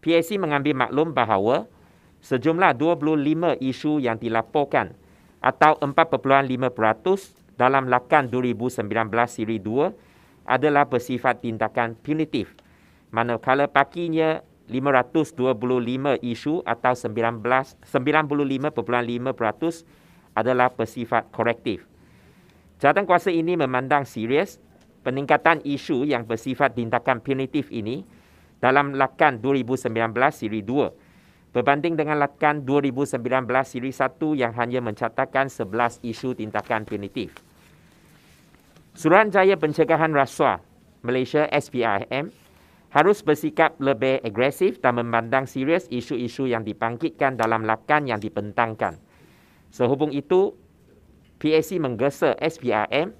PAC mengambil maklum bahawa sejumlah 25 isu yang dilaporkan atau 4.5% dalam lakan 2019 siri 2 adalah bersifat tindakan punitif manakala pakinya 525 isu atau 19 95.5% adalah bersifat korektif. Jawatan kuasa ini memandang serius peningkatan isu yang bersifat tindakan punitif ini dalam lakan 2019 siri 2 berbanding dengan lakan 2019 siri 1 yang hanya mencatatkan 11 isu tindakan punitif. Suruhanjaya Pencegahan Rasuah Malaysia SPRM harus bersikap lebih agresif dan memandang serius isu-isu yang dibangkitkan dalam lakan yang dibentangkan. Sehubung itu, PAC menggesa SPRM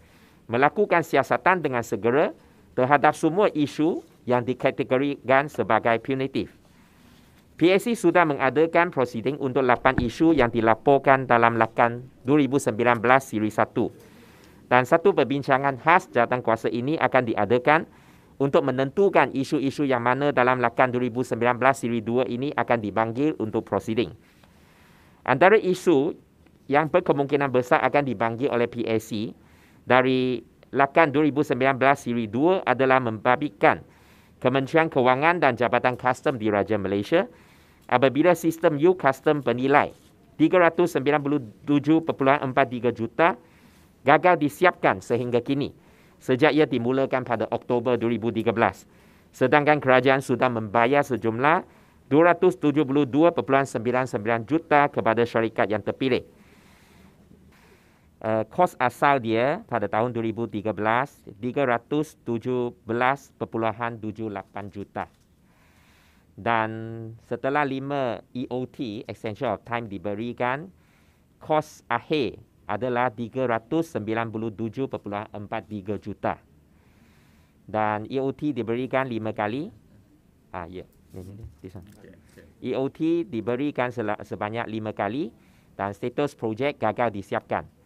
melakukan siasatan dengan segera terhadap semua isu yang dikategorikan sebagai punitif. PAC sudah mengadakan prosiding untuk 8 isu yang dilaporkan dalam lakan 2019 siri 1. Dan satu perbincangan khas jawatan kuasa ini akan diadakan untuk menentukan isu-isu yang mana dalam lakan 2019 siri 2 ini akan dipanggil untuk proceeding. Antara isu yang berkemungkinan besar akan dipanggil oleh PAC dari lakan 2019 siri 2 adalah membabitkan Kementerian Kewangan dan Jabatan Custom di Raja Malaysia apabila sistem U Custom penilai 397.43 juta gagal disiapkan sehingga kini sejak ia dimulakan pada Oktober 2013. Sedangkan kerajaan sudah membayar sejumlah 272.99 juta kepada syarikat yang terpilih. Uh, kos asal dia pada tahun 2013 317.78 juta. Dan setelah 5 EOT extension of time diberikan, kos akhir adalah 397.43 juta. Dan EOT diberikan lima kali. Ah, ya. Yeah. EOT diberikan sebanyak lima kali dan status projek gagal disiapkan.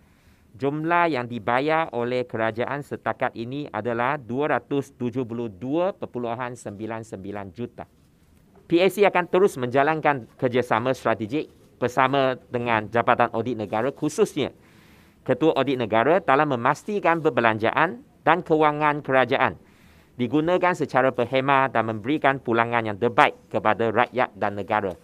Jumlah yang dibayar oleh kerajaan setakat ini adalah 272.99 juta. PAC akan terus menjalankan kerjasama strategik bersama dengan Jabatan Audit Negara khususnya Ketua Audit Negara telah memastikan perbelanjaan dan kewangan kerajaan digunakan secara berhemah dan memberikan pulangan yang terbaik kepada rakyat dan negara.